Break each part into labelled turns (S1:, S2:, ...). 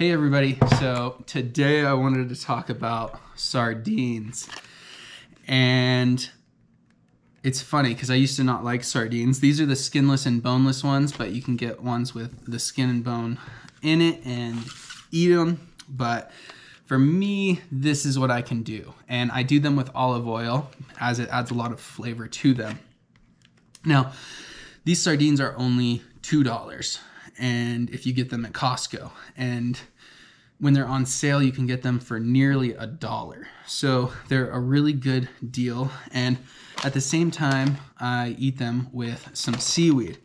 S1: Hey everybody, so today I wanted to talk about sardines. And it's funny because I used to not like sardines. These are the skinless and boneless ones, but you can get ones with the skin and bone in it and eat them. But for me, this is what I can do. And I do them with olive oil as it adds a lot of flavor to them. Now, these sardines are only $2 and if you get them at Costco. And when they're on sale, you can get them for nearly a dollar. So they're a really good deal. And at the same time, I eat them with some seaweed.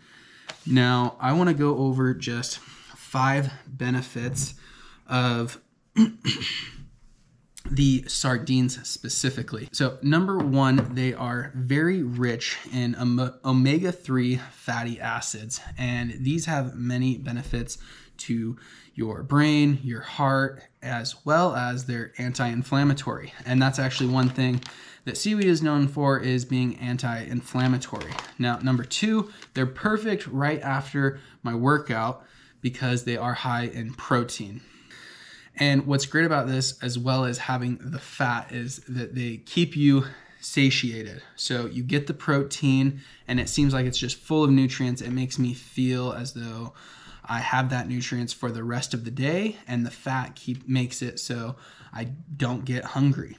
S1: Now, I want to go over just five benefits of the sardines specifically. So, number one, they are very rich in omega 3 fatty acids, and these have many benefits to your brain, your heart, as well as they're anti-inflammatory. And that's actually one thing that seaweed is known for is being anti-inflammatory. Now, number 2, they're perfect right after my workout because they are high in protein. And what's great about this, as well as having the fat, is that they keep you satiated. So you get the protein, and it seems like it's just full of nutrients. It makes me feel as though I have that nutrients for the rest of the day, and the fat keep makes it so I don't get hungry.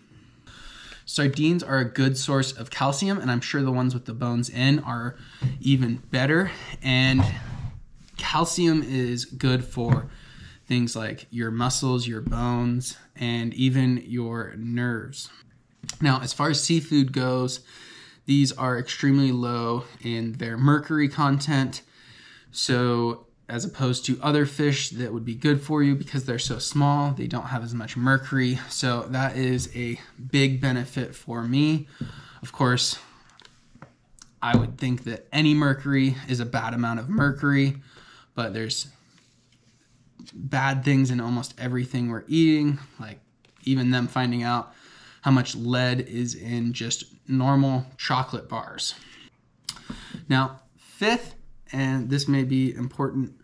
S1: Sardines are a good source of calcium, and I'm sure the ones with the bones in are even better. And calcium is good for things like your muscles, your bones, and even your nerves. Now, as far as seafood goes, these are extremely low in their mercury content. So, as opposed to other fish that would be good for you because they're so small, they don't have as much mercury. So, that is a big benefit for me. Of course, I would think that any mercury is a bad amount of mercury, but there's bad things in almost everything we're eating, like even them finding out how much lead is in just normal chocolate bars. Now, fifth, and this may be important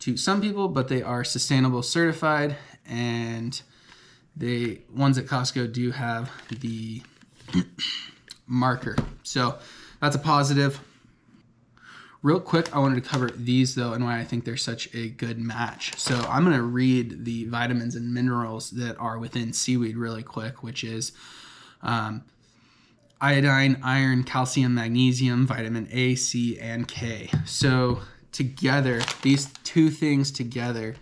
S1: to some people, but they are sustainable certified and the ones at Costco do have the marker. So that's a positive. Real quick, I wanted to cover these though and why I think they're such a good match. So I'm going to read the vitamins and minerals that are within seaweed really quick, which is um, iodine, iron, calcium, magnesium, vitamin A, C, and K. So together, these two things together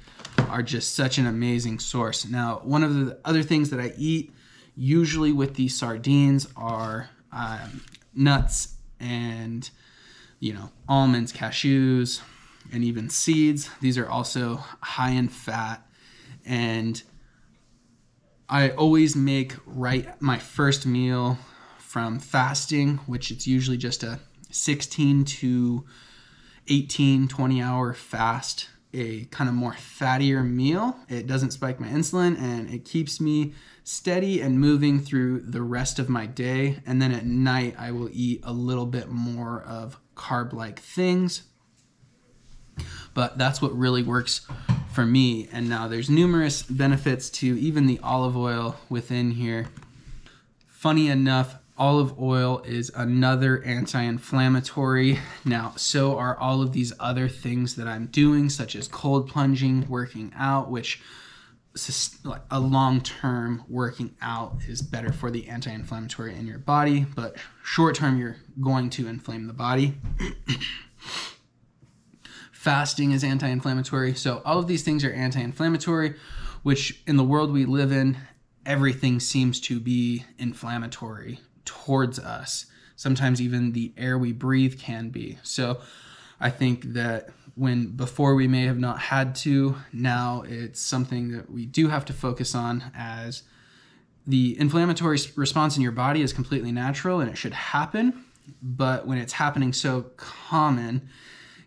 S1: are just such an amazing source. Now, one of the other things that I eat usually with these sardines are um, nuts and you know, almonds, cashews, and even seeds. These are also high in fat. And I always make right my first meal from fasting, which it's usually just a 16 to 18, 20 hour fast, a kind of more fattier meal. It doesn't spike my insulin and it keeps me steady and moving through the rest of my day. And then at night, I will eat a little bit more of carb like things. But that's what really works for me. And now there's numerous benefits to even the olive oil within here. Funny enough, olive oil is another anti-inflammatory. Now, so are all of these other things that I'm doing, such as cold plunging, working out, which like a long-term working out is better for the anti-inflammatory in your body but short-term you're going to inflame the body. Fasting is anti-inflammatory. So all of these things are anti-inflammatory which in the world we live in everything seems to be inflammatory towards us. Sometimes even the air we breathe can be. So i think that when before we may have not had to. Now it's something that we do have to focus on as the inflammatory response in your body is completely natural and it should happen. But when it's happening so common,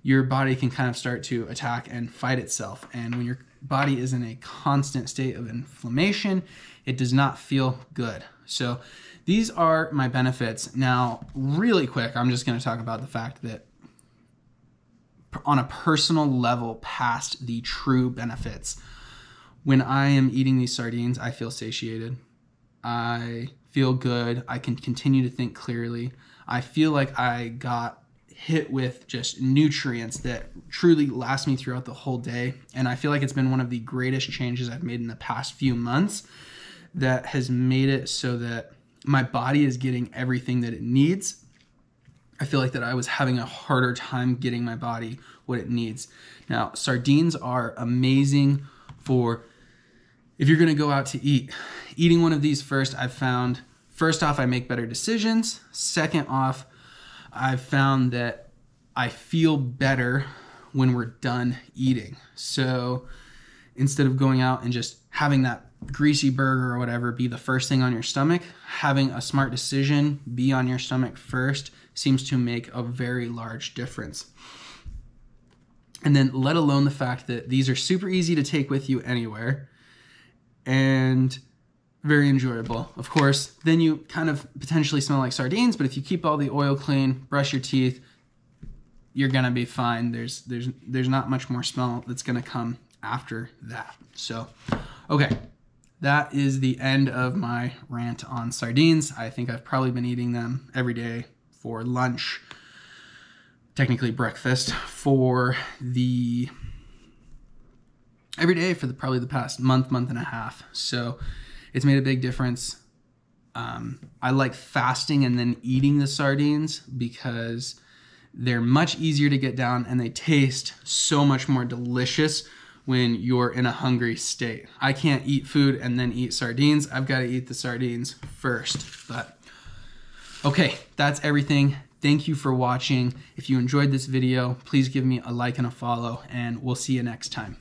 S1: your body can kind of start to attack and fight itself. And when your body is in a constant state of inflammation, it does not feel good. So these are my benefits. Now, really quick, I'm just going to talk about the fact that on a personal level past the true benefits. when I am eating these sardines, I feel satiated. I feel good. I can continue to think clearly. I feel like I got hit with just nutrients that truly last me throughout the whole day. And I feel like it's been one of the greatest changes I've made in the past few months that has made it so that my body is getting everything that it needs. I feel like that I was having a harder time getting my body what it needs. Now, sardines are amazing for if you're going to go out to eat. Eating one of these first, I've found first off, I make better decisions. Second off, I've found that I feel better when we're done eating. So instead of going out and just having that greasy burger or whatever be the first thing on your stomach, having a smart decision be on your stomach first seems to make a very large difference. And then, let alone the fact that these are super easy to take with you anywhere and very enjoyable. Of course, then you kind of potentially smell like sardines, but if you keep all the oil clean, brush your teeth, you're gonna be fine. There's there's there's not much more smell that's gonna come after that. So, okay, that is the end of my rant on sardines. I think I've probably been eating them every day for lunch, technically breakfast, for the every day for the probably the past month, month and a half. So it's made a big difference. Um, I like fasting and then eating the sardines because they're much easier to get down and they taste so much more delicious when you're in a hungry state. I can't eat food and then eat sardines. I've got to eat the sardines first. But okay, that's everything. Thank you for watching. If you enjoyed this video, please give me a like and a follow, and we'll see you next time.